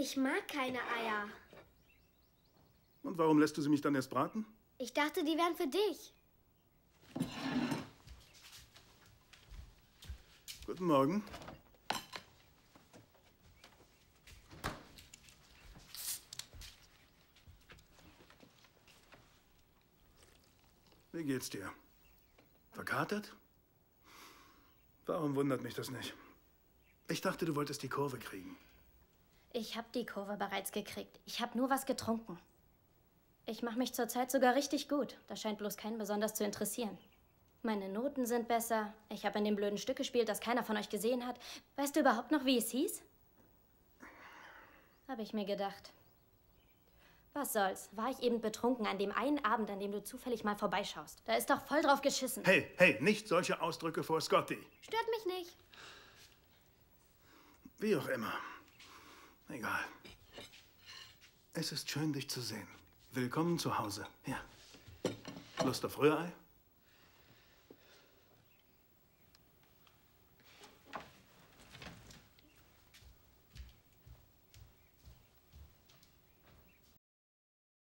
Ich mag keine Eier. Und warum lässt du sie mich dann erst braten? Ich dachte, die wären für dich. Guten Morgen. Wie geht's dir? Verkatert? Warum wundert mich das nicht? Ich dachte, du wolltest die Kurve kriegen. Ich habe die Kurve bereits gekriegt. Ich habe nur was getrunken. Ich mache mich zurzeit sogar richtig gut. Das scheint bloß keinen besonders zu interessieren. Meine Noten sind besser. Ich habe in dem blöden Stück gespielt, das keiner von euch gesehen hat. Weißt du überhaupt noch, wie es hieß? Habe ich mir gedacht. Was soll's? War ich eben betrunken an dem einen Abend, an dem du zufällig mal vorbeischaust. Da ist doch voll drauf geschissen. Hey, hey, nicht solche Ausdrücke vor Scotty. Stört mich nicht. Wie auch immer. Egal. Es ist schön, dich zu sehen. Willkommen zu Hause. Ja. Lust auf Rührei?